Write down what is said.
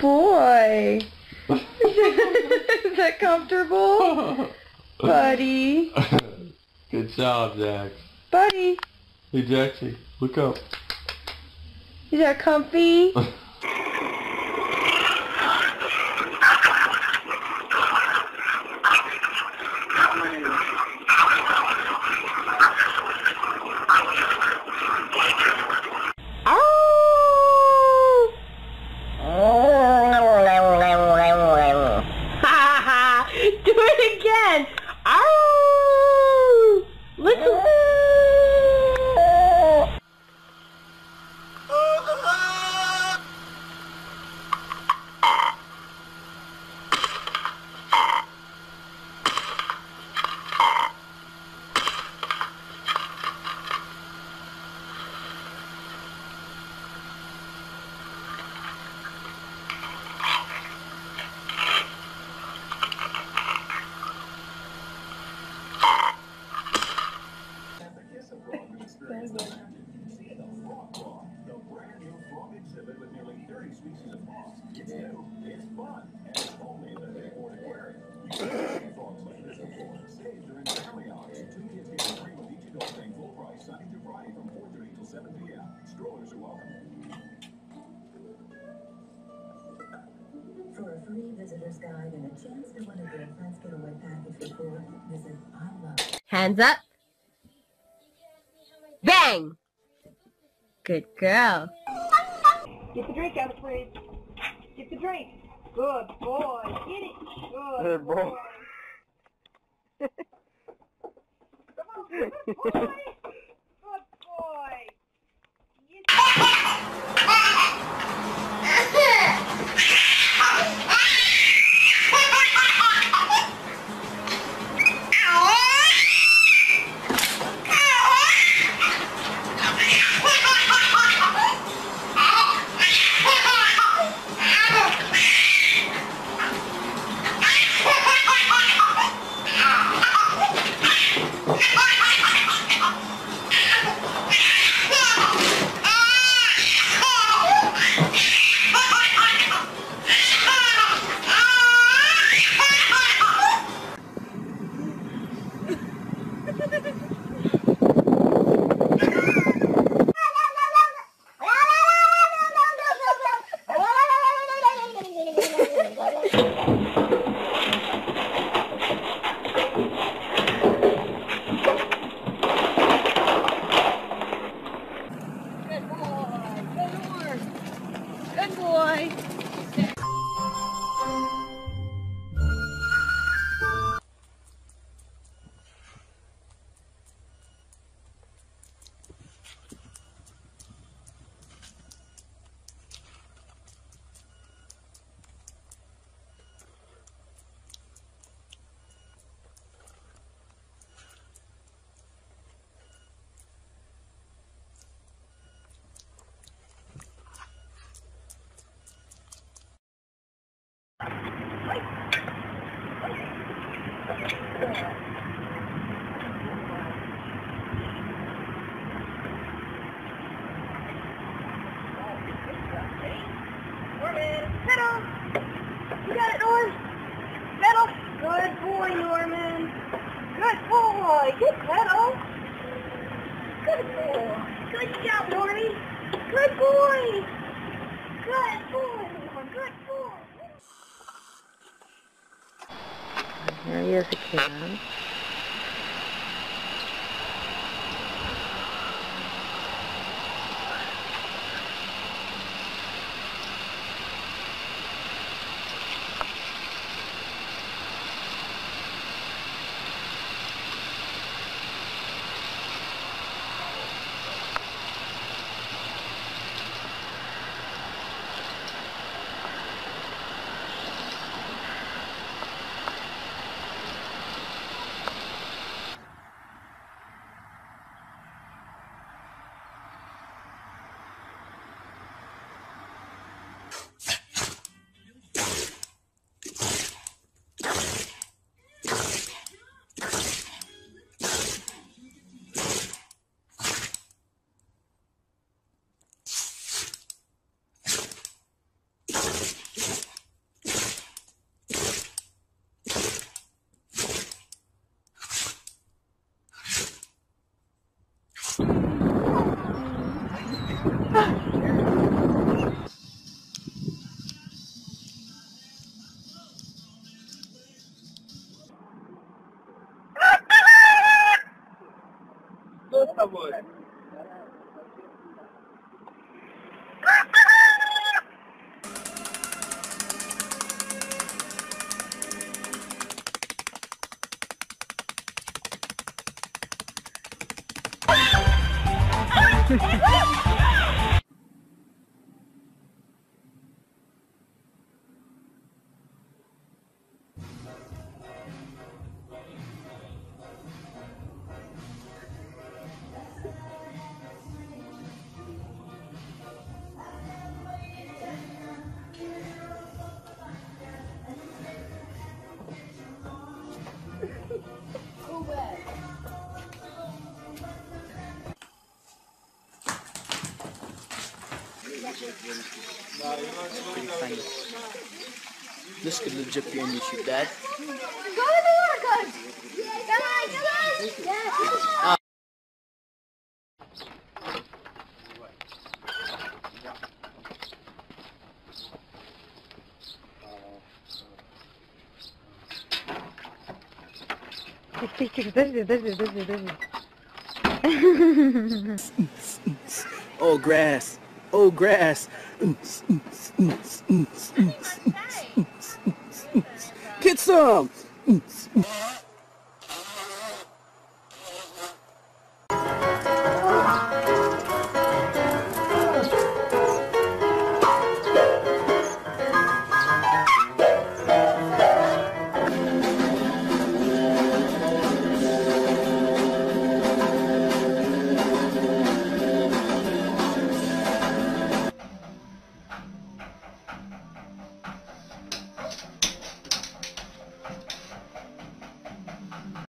boy. Is that comfortable? Buddy. Good job, Jax. Buddy. Hey, Jaxie, look up. Is that comfy? Do it again. Ow! Listen. For a free visitor's guide and a chance to win a Great Friends Getaway package report, visit I Love Hands up. Bang! Good girl. Get the drink out of the fridge. Get the drink. Good boy. Get it. Good, Good boy. Come on. Good boy. Good boy. Good pedal. Good boy. Good job, Normie. Good boy. Good boy, Good boy. Here he is again. amor. Ha Pretty funny. This could legit be on YouTube, Dad. Go to the water guys! Guys, guys! Yes! Тихо, тихо, подожди, подожди, подожди, подожди. Oh, grass. Oh, grass. Get some.